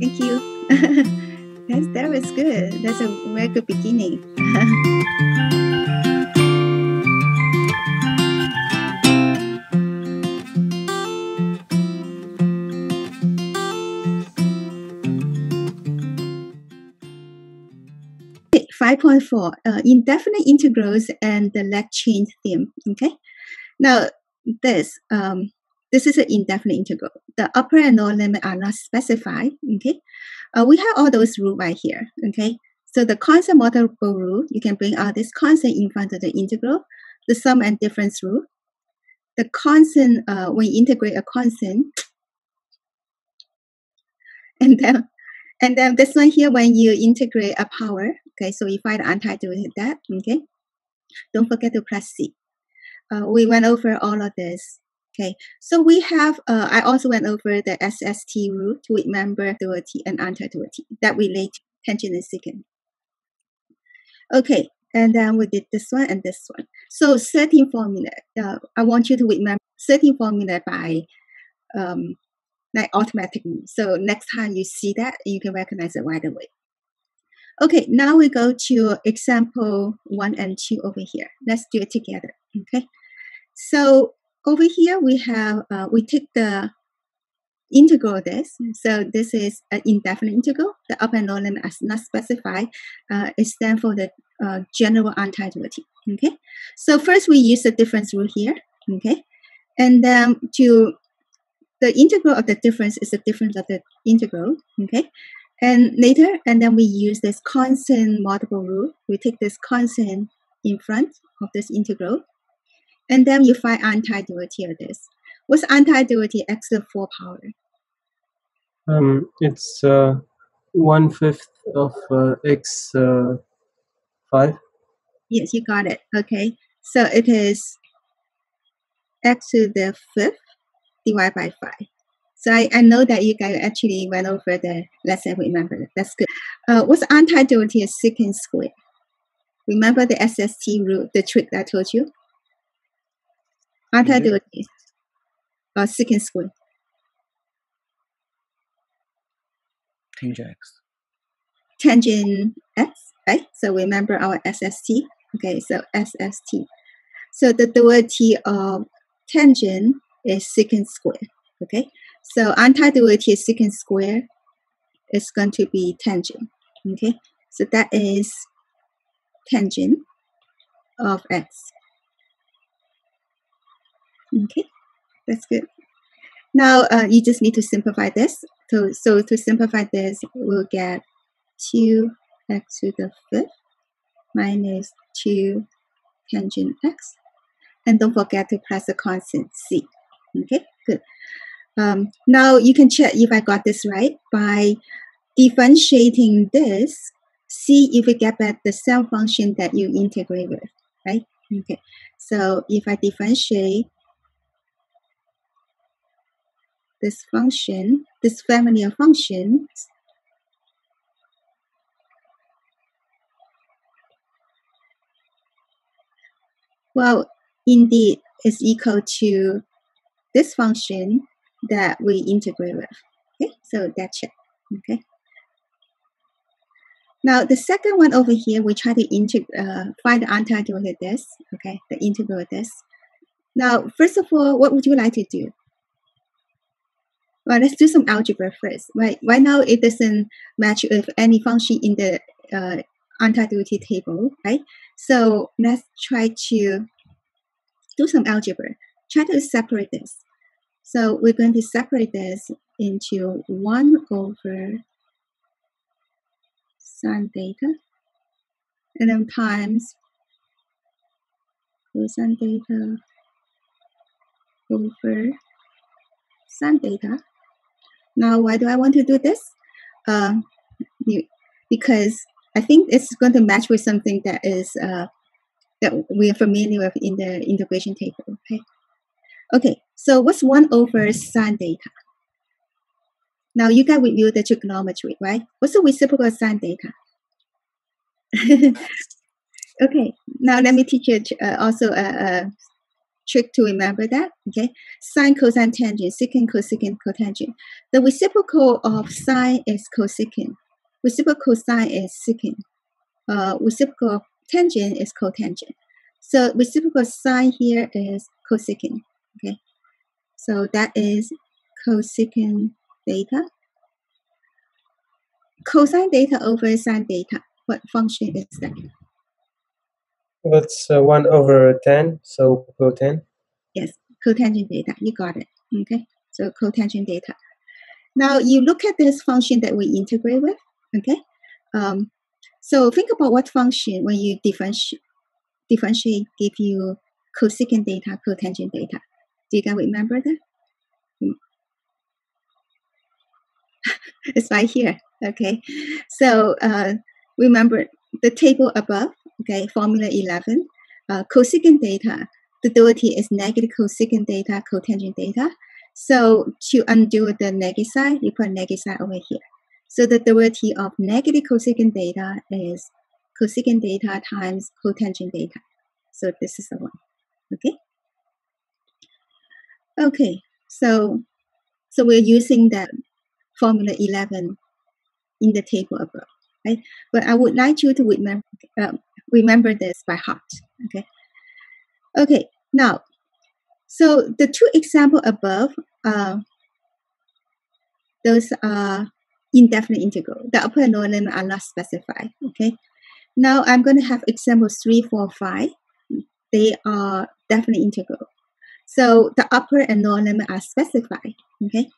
Thank you. That's, that was good. That's a very good beginning. Five point four uh, indefinite integrals and the Net Change theorem. Okay, now this um, this is an indefinite integral. The upper and lower limit are not specified. Okay, uh, we have all those rules right here. Okay, so the constant multiple rule, you can bring out this constant in front of the integral. The sum and difference rule. The constant uh, when you integrate a constant, and then and then this one here when you integrate a power. Okay, so find the antiderivative that. Okay, don't forget to press C. Uh, we went over all of this Okay, so we have, uh, I also went over the SST rule to remember derivative and anti-derivative that relate to tangent and secant. Okay, and then we did this one and this one. So certain formula, uh, I want you to remember certain formula by um, like automatically. So next time you see that, you can recognize it right away. Okay, now we go to example one and two over here. Let's do it together. Okay, so over here we have, uh, we take the integral this. So this is an indefinite integral. The upper and lower limit is not specified. Uh, it stands for the uh, general anti-derivative. Okay. So first we use the difference rule here. Okay. And then to the integral of the difference is the difference of the integral. Okay. And later, and then we use this constant multiple rule. We take this constant in front of this integral. And then you find anti-derivative of this. What's anti-derivative x to the 4 power? Um, it's uh, one fifth of uh, x uh, 5. Yes, you got it. Okay. So it is x to the fifth divided by 5. So I, I know that you guys actually went over the lesson, remember. That's good. Uh, what's anti-derivative is secant square. Remember the SST rule, the trick I told you? Anti-derivative uh, secant square. Tangent x. Tangent x, right? So remember our SST. Okay, so SST. So the derivative of tangent is secant square. Okay, so anti-derivative is secant square is going to be tangent. Okay, so that is tangent of x. Okay, that's good. Now uh, you just need to simplify this. So, so to simplify this, we'll get 2x to the fifth minus 2 tangent x. And don't forget to press the constant c. Okay, good. Um, now you can check if I got this right by differentiating this. See if we get back the same function that you integrate with, right? Okay, so if I differentiate this function, this family of functions, well, indeed, is equal to this function that we integrate with. Okay, so that's it. Okay. Now the second one over here, we try to integrate, uh, find the integral of this. Okay, the integral of this. Now, first of all, what would you like to do? Well, let's do some algebra first. Right, right now it doesn't match with any function in the uh, anti-derivative table, right? So let's try to do some algebra. Try to separate this. So we're going to separate this into 1 over sine theta and then times cosine theta over sine theta now, why do I want to do this? Um, because I think it's going to match with something that is uh, that we are familiar with in the integration table. Okay. Okay. So what's one over sine theta? Now you can review the trigonometry, right? What's the reciprocal of sine theta? okay. Now let me teach you uh, also a, a trick to remember that. Okay, sine, cosine, tangent, secant, cosecant, cotangent. The reciprocal of sine is cosecant. Reciprocal sine is secant. Uh, reciprocal tangent is cotangent. So reciprocal sine here is cosecant. Okay, so that is cosecant theta. Cosine theta over sine theta. What function is that? That's uh, 1 over 10, so cotangent. Yes, cotangent theta. You got it. Okay, so cotangent theta. Now you look at this function that we integrate with. Okay, um, so think about what function when you differentiate differentiate give you cosecant theta, cotangent theta. Do you guys remember that? Hmm. it's right here. Okay, so uh, remember the table above. Okay, formula eleven. Uh, cosecant theta, the derivative is negative cosecant theta, cotangent theta. So to undo the negative side, you put negative side over here. So the derivative of negative cosecant theta is cosecant theta times cotangent theta. So this is the one. Okay. Okay. So so we're using that formula 11 in the table above, right? But I would like you to remember uh, remember this by heart. Okay. Okay. Now, so the two example above, uh, those are indefinite integral. The upper and lower limit are not specified. Okay. Now I'm going to have examples three, four, five they are definite integral. So the upper and lower limit are specified. Okay.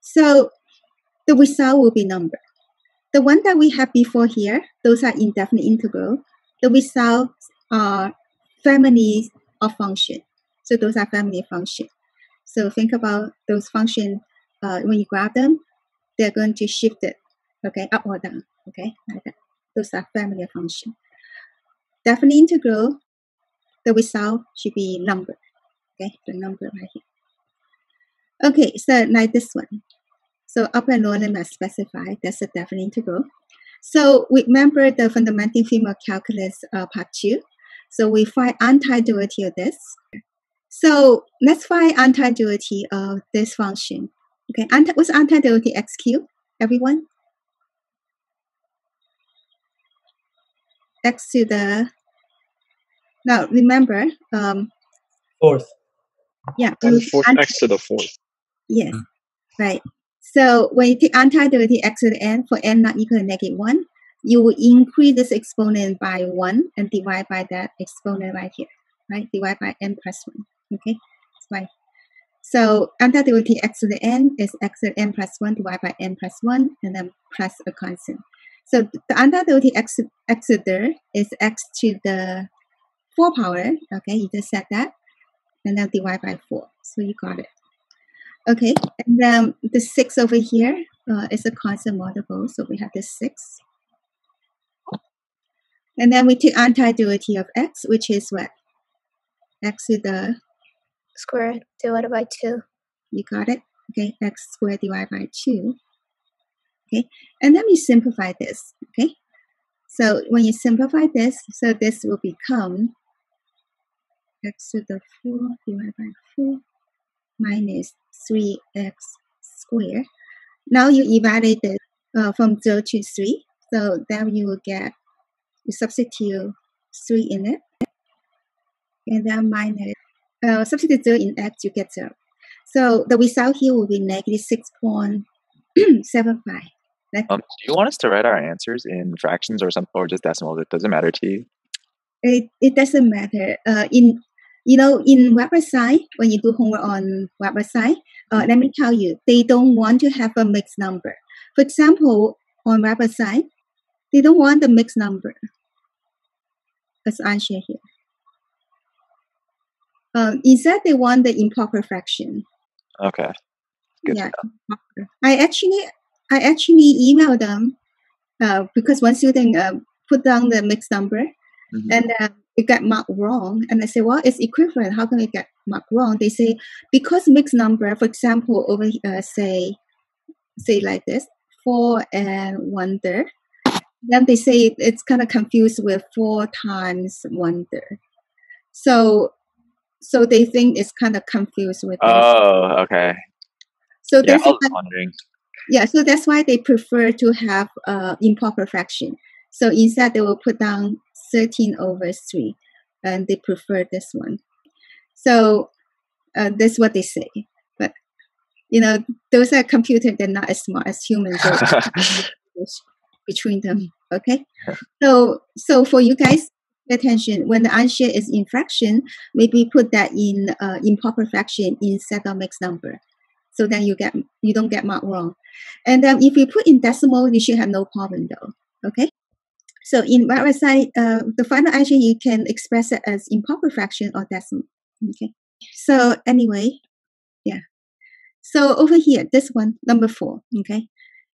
So the result will be number. The one that we have before here, those are indefinite integral. The results are families of function. So those are family function. So think about those function uh, when you grab them, they're going to shift it, okay, up or down, okay, like that. Those are family function definite integral, the result should be number. Okay, the number right here. Okay, so like this one. So upper and lower limit specified. That's a definite integral. So we remember the fundamental theorem of calculus uh, part two. So we find anti-derivative of this. So let's find anti-derivative of this function. Okay, anti what's anti-derivative x cubed? Everyone? x to the now remember um Fourth. yeah And fourth anti- x to the fourth. yes right so when you take anti-derivative x to the n for n not equal to negative 1 you will increase this exponent by 1 and divide by that exponent right here right divide by n plus 1 okay that's right so anti-derivative x to the n is x to the n plus 1 divided by n plus 1 and then plus a constant so the anti-derivative x, x to the is x to the 4 power. Okay, you just set that. And then divide by 4. So you got it. Okay, and then the 6 over here uh, is a constant multiple. So we have this 6. And then we take anti-derivative of x, which is what? x to the, Square divided by 2. you got it? Okay, x squared divided by 2. Okay, and then we simplify this. Okay, so when you simplify this, so this will become x to the 4 divided by 4 minus 3x squared. Now you evaluate it uh, from 0 to 3. So then you will get, you substitute 3 in it. And then minus, uh, substitute 0 in x, you get 0. So the result here will be negative 6.75. Um, do you want us to write our answers in fractions or something, or just decimals? It doesn't matter to you. it, it doesn't matter. Uh, in you know, in website when you do homework on website, uh, let me tell you, they don't want to have a mixed number. For example, on website, they don't want the mixed number. As answer here. Um, instead, they want the improper fraction. Okay. Good yeah. I actually, I actually emailed them uh, because one student uh, put down the mixed number Mhm. and uh, it got marked wrong. And I say, well, it's equivalent. How can it get marked wrong? They say because mixed number, for example, over uh, say, say like this, four and one third. Then they say it's kind of confused with four times one third. So, so they think it's kind of confused with. it. Oh, okay. so Yeah, that's I was wondering. yeah. So that's why they prefer to have uh, improper fraction. So instead, they will put down thirteen over three, and they prefer this one. So uh, that's what they say. But you know, those are computers. They're not as smart as humans. between them. Okay. So so for you guys, pay attention when the answer is in fraction, maybe put that in uh, improper fraction instead of mixed number. So then you get you don't get marked wrong. And then if you put in decimal, you should have no problem though. Okay. So in side, uh, the final answer you can express it as improper fraction or decimal. Okay. So anyway, yeah. So over here, this one, number four. Okay.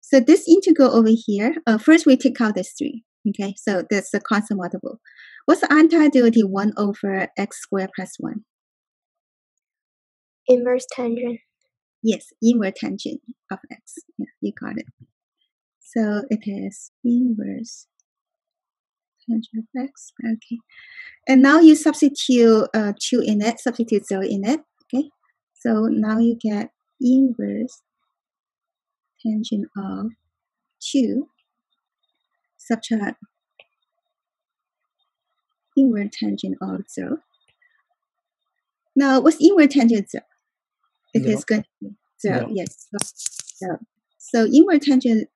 So this integral over here, uh, first we take out this three. Okay. So that's the constant multiple. What's the antiderivative one over x squared plus one? Inverse tangent. Yes, inverse tangent of x. Yeah, you got it. So it is inverse tangent x. Okay. And now you substitute uh, 2 in it, substitute 0 in it. Okay. So now you get inverse tangent of 2 subtract inverse tangent of 0. Now, what's inverse tangent 0? It is Zero. going to be 0. Zero. Yes. So, so inverse tangent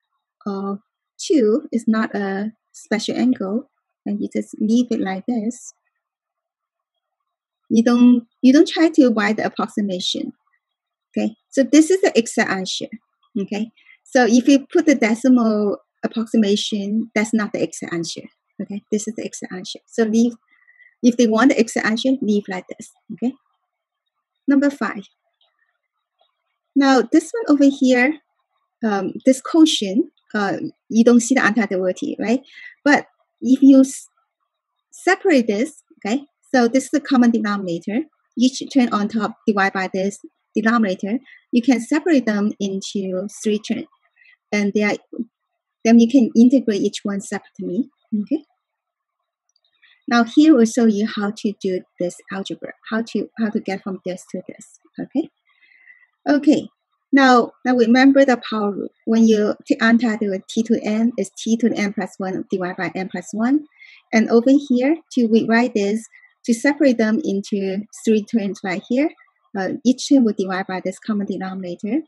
of 2 is not a special angle, and you just leave it like this. You don't you don't try to write the approximation. Okay, so this is the exact answer. Okay, so if you put the decimal approximation, that's not the exact answer. Okay, this is the exact answer. So leave if they want the exact answer, leave like this. Okay, number five. Now this one over here, um, this quotient, uh, you don't see the antiderivative, right? But if you s- separate this, okay, so this is the common denominator. Each term on top divide by this denominator. You can separate them into three terms, and they are, then you can integrate each one separately. Okay. Now here we'll show you how to do this algebra, how to how to get from this to this. Okay. Okay. Now, now remember the power rule. When you take antiderivative t to n, is t to the n plus 1 divided by n plus 1. And over here, to rewrite this, to separate them into three terms right here, uh, each term will divide by this common denominator.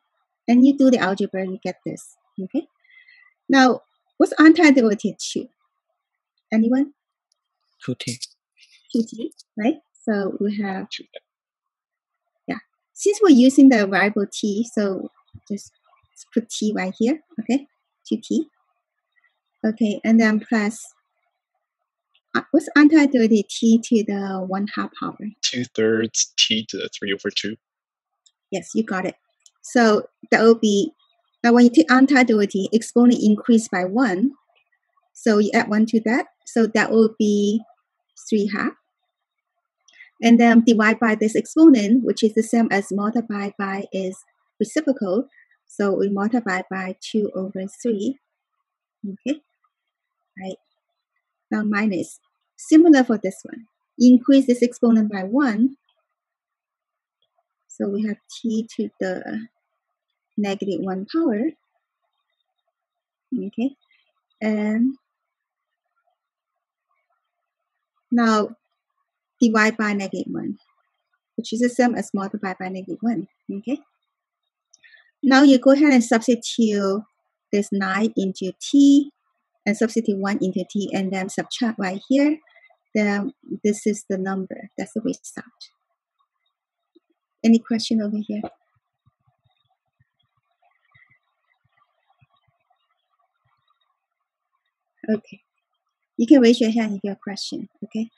And you do the algebra, you get this. Okay. Now, what's antiderivative 2? Anyone? 2t. 2t, right? So we have. Since we're using the variable t, so just put t right here, okay? 2t. Okay, and then plus, uh, what's antiderivative t to the 1 half power? two thirds t to the three over two. Yes, you got it. So that will be, now when you take antiderivative, exponent increase by 1. So you add 1 to that. So that will be 3 half. And then divide by this exponent, which is the same as multiply by its reciprocal. So we multiply by 2 over 3. Okay. Right. Now minus. Similar for this one. Increase this exponent by 1. So we have t to the negative 1 power. Okay. And now divide by negative 1, which is the same as multiply by negative 1. Okay. Now you go ahead and substitute this 9 into t and substitute 1 into t and then subtract right here. Then this is the number. That's the result. Any question over here? Okay. You can raise your hand if you have a question. Okay.